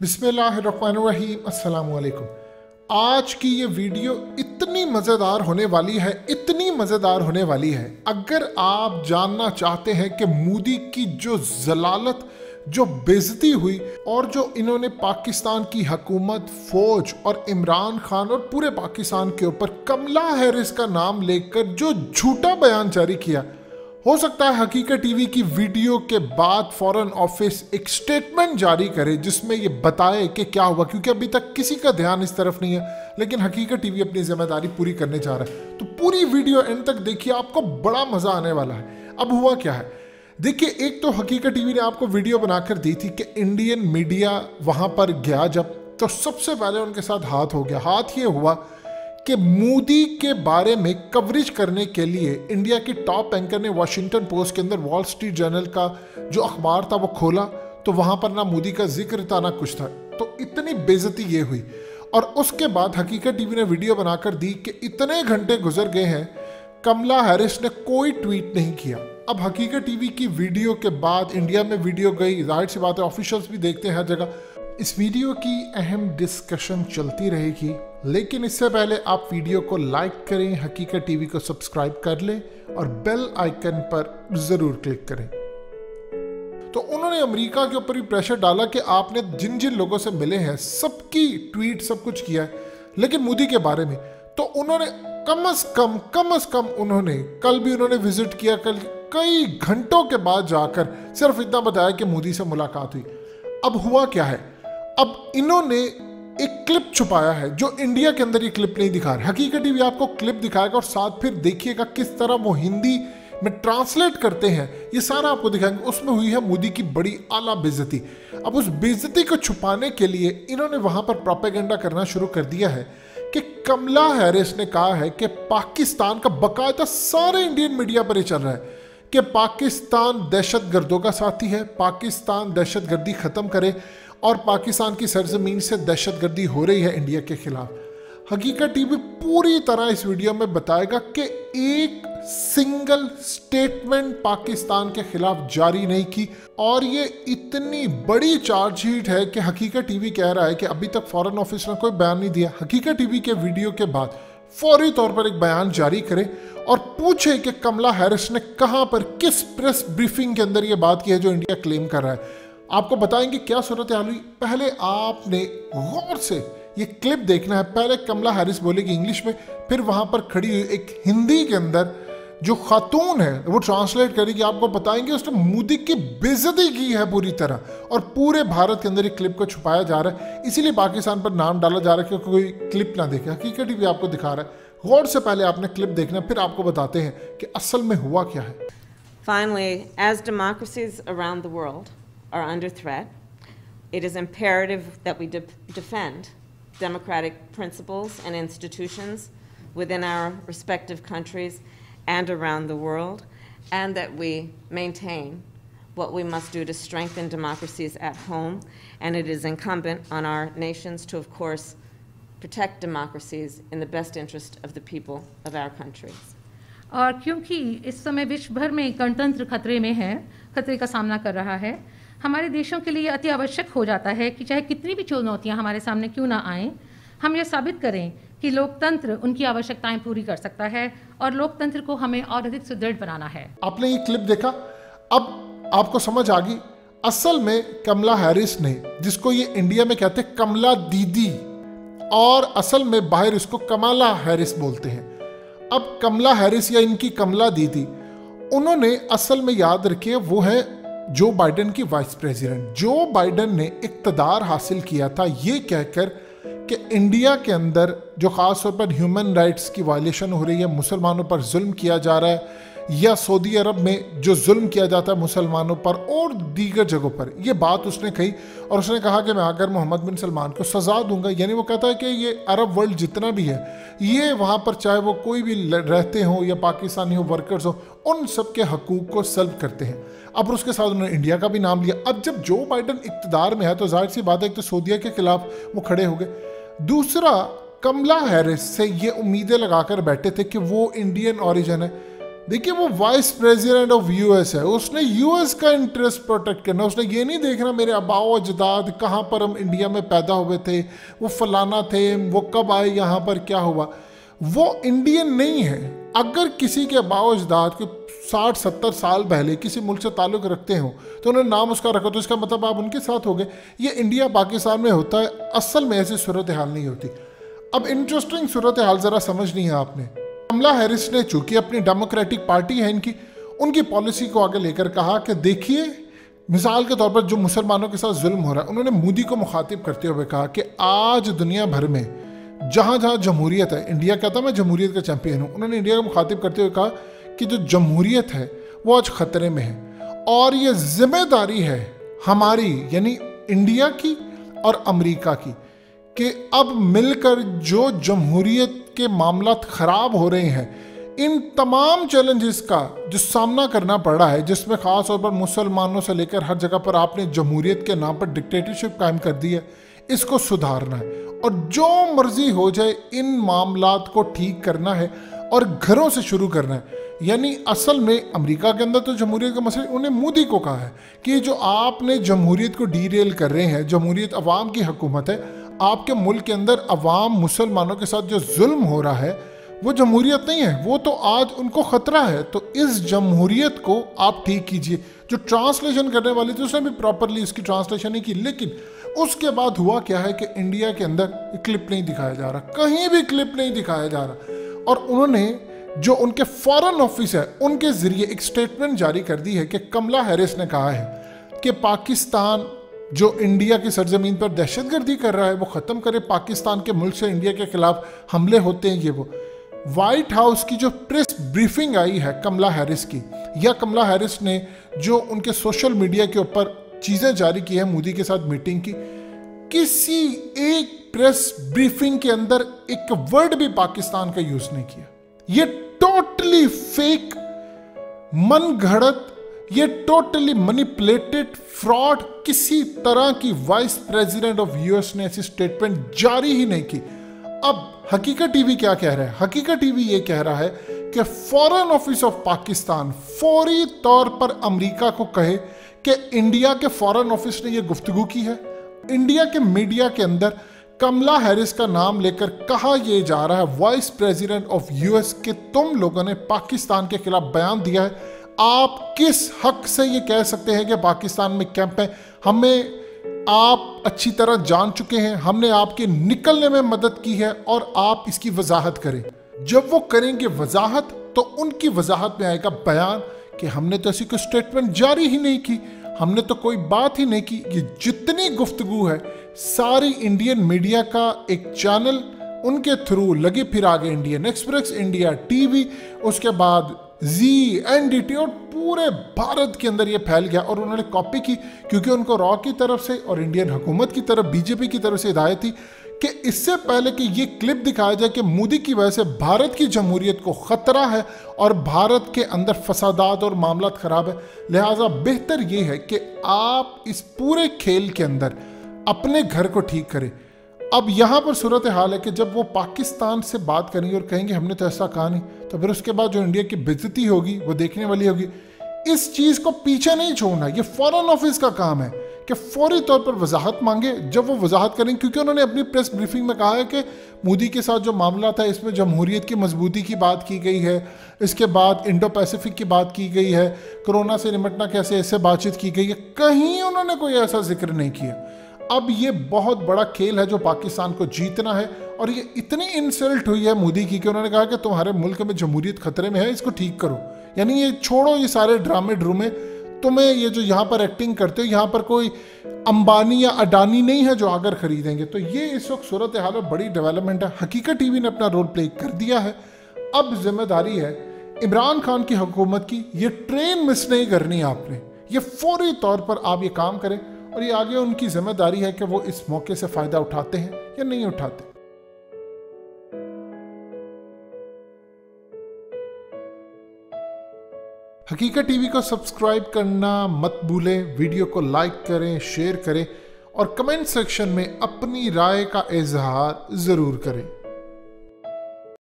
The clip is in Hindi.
अस्सलाम वालेकुम आज की ये वीडियो इतनी मज़ेदार होने वाली है, इतनी मज़ेदार होने वाली है। अगर आप जानना चाहते हैं कि मोदी की जो जलालत, जो बेजती हुई और जो इन्होंने पाकिस्तान की हकूमत, फौज और इमरान खान और पूरे पाकिस्तान के ऊपर कमला हैरिस का नाम लेकर जो झूठा बयान जारी किया हो सकता है हकीकत टीवी की वीडियो के बाद फॉरेन ऑफ़िस एक स्टेटमेंट जारी करे जिसमें ये बताए कि क्या हुआ, क्योंकि अभी तक किसी का ध्यान इस तरफ़ नहीं है, लेकिन हकीकत टीवी अपनी ज़िम्मेदारी पूरी करने जा रहा है। तो पूरी वीडियो एंड तक देखिए, आपको बड़ा मज़ा आने वाला है। अब हुआ क्या है? देखिए, एक तो हकीकत टीवी ने आपको वीडियो बनाकर दी थी कि इंडियन मीडिया वहाँ पर गया जब तो सबसे पहले उनके साथ हाथ हो गया। हाथ ये हुआ कि मोदी के बारे में कवरेज करने के लिए इंडिया की टॉप एंकर ने वाशिंगटन पोस्ट के अंदर वॉल स्ट्रीट जर्नल का जो अखबार था वो खोला तो वहाँ पर ना मोदी का ज़िक्र था, ना कुछ था। तो इतनी बेजती ये हुई। और उसके बाद हकीकत टीवी ने वीडियो बनाकर दी कि इतने घंटे गुजर गए हैं, कमला हैरिस ने कोई ट्वीट नहीं किया। अब हकीकत टीवी की वीडियो के बाद इंडिया में वीडियो गई। ज़ाहिर सी बात है ऑफिशियल्स भी देखते हैं हर जगह। इस वीडियो की अहम डिस्कशन चलती रहेगी। लेकिन इससे पहले आप वीडियो को लाइक करें, हकीकत टीवी को सब्सक्राइब कर लें और बेल आइकन पर ज़रूर क्लिक करें। तो उन्होंने अमेरिका के ऊपर भी प्रेशर डाला कि आपने जिन जिन लोगों से मिले हैं, सबकी ट्वीट, सब कुछ किया है, लेकिन मोदी के बारे में। तो उन्होंने कम अज कम कम अज कम उन्होंने, कल भी उन्होंने विज़िट किया, कल कई घंटों के बाद जाकर सिर्फ़ इतना बताया कि मोदी से मुलाकात हुई। अब हुआ क्या है? अब इन्होंने एक क्लिप छुपाया है, जो इंडिया के अंदर ये क्लिप नहीं दिखा रहा हकीकत भी आपको क्लिप दिखाएगा और साथ फिर देखिएगा किस तरह वो हिंदी में ट्रांसलेट करते हैं। ये सारा आपको दिखाएँगे। उसमें हुई है मोदी की बड़ी आला बेजती अब उस बेजती को छुपाने के लिए इन्होंने वहाँ पर प्रोपेगेंडा करना शुरू कर दिया है कि कमला हैरिस ने कहा है कि पाकिस्तान का बकायदा सारे इंडियन मीडिया पर ही चल रहा है कि पाकिस्तान दहशत का साथी है, पाकिस्तान दहशत ख़त्म करे। और पाकिस्तान की सरजमीन से दहशत गर्दी हो रही है इंडिया के खिलाफ। हकीकत टीवी पूरी तरह इस वीडियो में बताएगा कि एक सिंगल स्टेटमेंट पाकिस्तान के खिलाफ जारी नहीं की और ये इतनी बड़ी चार्जशीट है कि हकीकत टीवी कह रहा है कि अभी तक फॉरेन ऑफ़िस ने कोई बयान नहीं दिया। हकीकत टीवी के वीडियो के बाद फौरी तौर पर एक बयान जारी करे और पूछे कि कमला हैरिस ने कहाँ पर, किस प्रेस ब्रीफिंग के अंदर ये बात की है जो इंडिया क्लेम कर रहा है। आपको बताएँगे क्या सूरत हाल हुई। पहले आपने गौर से ये क्लिप देखना है। पहले कमला हैरिस बोलेगी इंग्लिश में फिर वहाँ पर खड़ी हुई एक हिंदी के अंदर जो खातून है वो ट्रांसलेट करेगी। आपको बताएँगे उसने मोदी की बेजती की है पूरी तरह और पूरे भारत के अंदर ये क्लिप को छुपाया जा रहा है। इसीलिए पाकिस्तान पर नाम डाला जा रहा है क्योंकि कोई क्लिप ना देखे। हकीकत भी आपको दिखा रहा है। गौर से पहले आपने क्लिप देखना फिर आपको बताते हैं कि असल में हुआ क्या है। Finally, as democracies around the world, are under threat. It is imperative that we de defend democratic principles and institutions within our respective countries and around the world, and that we maintain what we must do to strengthen democracies at home. And it is incumbent on our nations to, of course, protect democracies in the best interest of the people of our countries. और क्योंकि इस समय विश्व भर में गणतंत्र खतरे में है खतरे का सामना कर रहा है हमारे देशों के लिए अति आवश्यक हो जाता है कि चाहे कितनी भी चुनौतियाँ हमारे सामने क्यों ना आएँ, हम यह साबित करें कि लोकतंत्र उनकी आवश्यकताएँ पूरी कर सकता है और लोकतंत्र को हमें और अधिक सुदृढ़ बनाना है। आपने ये क्लिप देखा? अब आपको समझ आ गई, असल में कमला हैरिस ने, जिसको ये इंडिया में कहते हैं कमला दीदी, और असल में बाहर इसको कमला हैरिस बोलते हैं। अब कमला हैरिस या इनकी कमला दीदी, उन्होंने असल में याद रखिए, वो है जो बाइडेन की वाइस प्रेसिडेंट जो बाइडेन ने इकतदार हासिल किया था, ये कहकर कि इंडिया के अंदर जो ख़ास तौर पर ह्यूमन राइट्स की वायलेशन हो रही है, मुसलमानों पर जुल्म किया जा रहा है या सऊदी अरब में जो जुल्म किया जाता है मुसलमानों पर और दीगर जगहों पर। यह बात उसने कही और उसने कहा कि मैं आकर मोहम्मद बिन सलमान को सज़ा दूँगा। यानी वो कहता है कि ये अरब वर्ल्ड जितना भी है, ये वहाँ पर चाहे वो कोई भी रहते हों या पाकिस्तानी हो वर्कर्स हो, उन सब के हकूक़ को सल्व करते हैं। अब उसके साथ उन्होंने इंडिया का भी नाम लिया। अब जब जो बाइडन इकतदार में है तो ज़ाहिर सी बात है तो सऊदिया के खिलाफ वो खड़े हो गए। दूसरा, कमला हैरिस से ये उम्मीदें लगाकर बैठे थे कि वो इंडियन ऑरिजन है। देखिए, वो वाइस प्रेसिडेंट ऑफ़ यूएस है। उसने यूएस का इंटरेस्ट प्रोटेक्ट करना, उसने ये नहीं देखना मेरे अबाओ अजदाद कहाँ पर हम इंडिया में पैदा हुए थे, वो फलाना थे, वो कब आए, यहाँ पर क्या हुआ? वो इंडियन नहीं है। अगर किसी के अबाओ अजदाद के साठ, सत्तर साल पहले किसी मुल्क से ताल्लुक़ रखते हो तो उन्होंने नाम उसका रखा तो इसका मतलब आप उनके साथ हो गए। ये इंडिया पाकिस्तान में होता है, असल में ऐसी सूरत हाल नहीं होती। अब इंटरेस्टिंग सूरत हाल ज़रा समझ नहीं है आपने। कमला हैरिस ने, चूँकि अपनी डेमोक्रेटिक पार्टी है इनकी, उनकी पॉलिसी को आगे लेकर कहा कि देखिए, मिसाल के तौर पर जो मुसलमानों के साथ जुल्म हो रहा है, उन्होंने मोदी को मुखातिब करते हुए कहा कि आज दुनिया भर में जहाँ जहाँ जमहूरियत है, इंडिया कहता मैं जमहूरियत का चैंपियन हूँ, उन्होंने इंडिया को मुखातिब करते हुए कहा कि जो जमहूरियत है, वो आज ख़तरे में है। और ये ज़िम्मेदारी है हमारी, यानी इंडिया की और अमेरिका की, कि अब मिलकर जो जमहूरियत के मामला ख़राब हो रहे हैं। इन तमाम चैलेंजेस का जो सामना करना पड़ है, जिसमें ख़ास तौर पर मुसलमानों से लेकर हर जगह पर आपने जमहूरियत के नाम पर डिक्टेटरशिप कायम कर दी है, इसको सुधारना है। और जो मर्ज़ी हो जाए, इन मामलात को ठीक करना है और घरों से शुरू करना है। यानी असल में अमेरिका के अंदर तो जमहूरियत का मसला, उन्हें मोदी को कहा है कि जो आपने जमहूरियत को डीरेल कर रहे हैं, जमहूरियत अवाम की हुकूमत है आपके मुल्क के अंदर अवाम मुसलमानों के साथ जो जुल्म हो रहा है, वो जमहूरियत नहीं है। वो तो आज उनको ख़तरा है। तो इस जमहूरियत को आप ठीक कीजिए। जो ट्रांसलेशन करने वाली थी, उसने भी प्रॉपरली इसकी ट्रांसलेशन नहीं की। लेकिन उसके बाद हुआ क्या है कि इंडिया के अंदर क्लिप नहीं दिखाया जा रहा। कहीं भी क्लिप नहीं दिखाया जा रहा। और उन्होंने जो उनके फॉरेन ऑफ़िस है, उनके ज़रिए एक स्टेटमेंट जारी कर दी है कि कमला हैरिस ने कहा है कि पाकिस्तान जो इंडिया की सरजमीन पर दहशतगर्दी कर रहा है, वो ख़त्म करे, पाकिस्तान के मुल्क से इंडिया के खिलाफ हमले होते हैं ये वो। वाइट हाउस की जो प्रेस ब्रीफिंग आई है कमला हैरिस की, या कमला हैरिस ने जो उनके सोशल मीडिया के ऊपर चीज़ें जारी की है, मोदी के साथ मीटिंग की, किसी एक प्रेस ब्रीफिंग के अंदर एक वर्ड भी पाकिस्तान का यूज़ नहीं किया। ये टोटली फेक मन घड़त ये टोटली मनीपुलेटेड फ्रॉड किसी तरह की वाइस प्रेसिडेंट ऑफ़ यूएस ने ऐसी स्टेटमेंट जारी ही नहीं की। अब हकीकत टीवी क्या कह रहा है? हकीकत टीवी ये कह रहा है कि फॉरेन ऑफ़िस ऑफ़ पाकिस्तान फौरी तौर पर अमेरिका को कहे कि इंडिया के फॉरेन ऑफ़िस ने ये गुफ्तगु की है। इंडिया के मीडिया के अंदर कमला हैरिस का नाम लेकर कहा यह जा रहा है वाइस प्रेसिडेंट ऑफ़ यूएस के तुम लोगों ने पाकिस्तान के खिलाफ बयान दिया है। आप किस हक से ये कह सकते हैं कि पाकिस्तान में कैंप है? हमें आप अच्छी तरह जान चुके हैं, हमने आपके निकलने में मदद की है और आप इसकी वजाहत करें। जब वो करेंगे वजाहत तो उनकी वजाहत में आएगा बयान कि हमने तो ऐसी कोई स्टेटमेंट जारी ही नहीं की, हमने तो कोई बात ही नहीं की। ये जितनी गुफ्तगु है, सारी इंडियन मीडिया का एक चैनल उनके थ्रू लगे फिर आगे इंडियन एक्सप्रेस इंडिया टीवी उसके बाद जी एन डी टी और पूरे भारत के अंदर ये फैल गया और उन्होंने कॉपी की क्योंकि उनको रॉ की तरफ़ से और इंडियन हुकूमत की तरफ़ बीजेपी की तरफ़ से हिदायत थी कि इससे पहले कि ये क्लिप दिखाया जाए कि मोदी की वजह से भारत की जमहूरियत को ख़तरा है और भारत के अंदर फसादात और मामला ख़राब है। लिहाजा बेहतर ये है कि आप इस पूरे खेल के अंदर अपने घर को ठीक करें। अब यहाँ पर सूरत हाल है कि जब वो पाकिस्तान से बात करेंगे और कहेंगे, हमने तो ऐसा कहा नहीं तो फिर उसके बाद जो इंडिया की बेजती होगी, वो देखने वाली होगी। इस चीज़ को पीछे नहीं छोड़ना, ये फॉरेन ऑफ़िस का काम है कि फौरी तौर पर वजाहत मांगे। जब वो वजाहत करेंगे क्योंकि उन्होंने अपनी प्रेस ब्रीफिंग में कहा है कि मोदी के साथ जो मामला था, इसमें जमहूरीत की मजबूती की बात की गई है। इसके बाद इंडो पैसिफिक की बात की गई है। कोरोना से निमटना कैसे ऐसे बातचीत की गई है। कहीं उन्होंने कोई ऐसा ज़िक्र नहीं किया। अब ये बहुत बड़ा खेल है जो पाकिस्तान को जीतना है और ये इतनी इंसल्ट हुई है मोदी की कि उन्होंने कहा कि तुम्हारे मुल्क में जमहूरियत खतरे में है, इसको ठीक करो। यानी ये छोड़ो ये सारे ड्रामे ड्रूमे तुम्हें ये जो यहाँ पर एक्टिंग करते हो, यहाँ पर कोई अंबानी या अडानी नहीं है जो आकर खरीदेंगे। तो ये इस वक्त सूरत हाल में बड़ी डेवलपमेंट है। हकीकत टीवी ने अपना रोल प्ले कर दिया है। अब ज़िम्मेदारी है इमरान खान की हुकूमत की। ये ट्रेन मिस नहीं करनी आपने। ये फौरी तौर पर आप ये काम करें। और ये आगे उनकी ज़िम्मेदारी है कि वो इस मौके से फ़ायदा उठाते हैं या नहीं उठाते। हकीकत टीवी को सब्सक्राइब करना मत भूलें, वीडियो को लाइक करें, शेयर करें और कमेंट सेक्शन में अपनी राय का इजहार ज़रूर करें।